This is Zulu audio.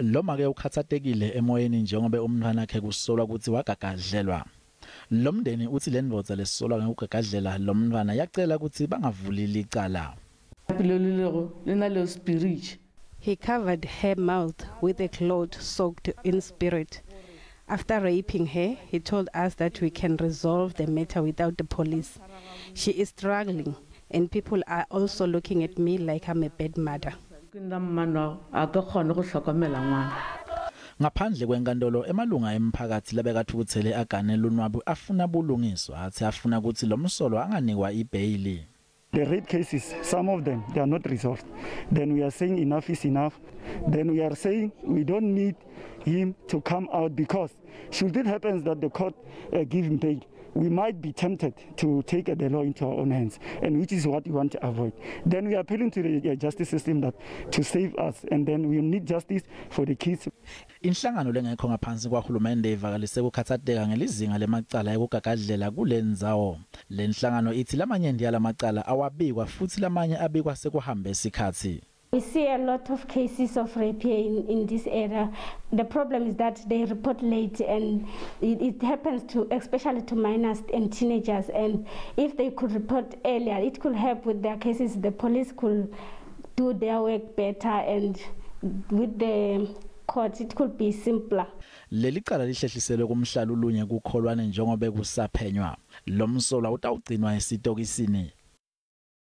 loma ke ukhathatekile emoyeni njengoba umntwana wakhe kusolwa ukuthi wagagadlelwa lo mndeni uthi le ndvodza lesolwa ngokugagadlela lo mntwana yacela ukuthi bangavulili icala pilolilego le na le spirit He covered her mouth with a cloth soaked in spirit. After raping her, he told us that we can resolve the matter without the police. She is struggling, and people are also looking at me like I'm a bad mother. Ke nna mmano a ka kgone go tlhokomela ngwana ngaphandle kwenkantolo emalunga emphakathi labekathukuthele agane lonwabu afuna bulungiswa athi afuna ukuthi lo msolo anganikwa ibhayili The rape cases, some of them, they are not resolved. Then we are saying enough is enough. Then we are saying we don't need him to come out because should it happen that the court uh, give him bail, we might be tempted to take the law into our own hands, and which is what we want to avoid. Then we are appealing to the uh, justice system that to save us, and then we need justice for the kids. Inhlangano lengekho ngaphansi kwahulumende ivakalise ukukhathateka ngelizinga lemacala ekugagadlela le nhlangano ithi lamanye yalamacala awabikwa futhi lamanye abikwa sekuhambe isikhathi We see a lot of cases of rape here in, in this area. The problem is that they report late and it, it happens to, especially to minors and teenagers. And if they could report earlier, it could help with their cases. The police could do their work better and with the court it could be simpler. leli cala lihlehliselwe kumhlalo kukholwane njengoba kusaphenywa lo utawugcinwa esitokisini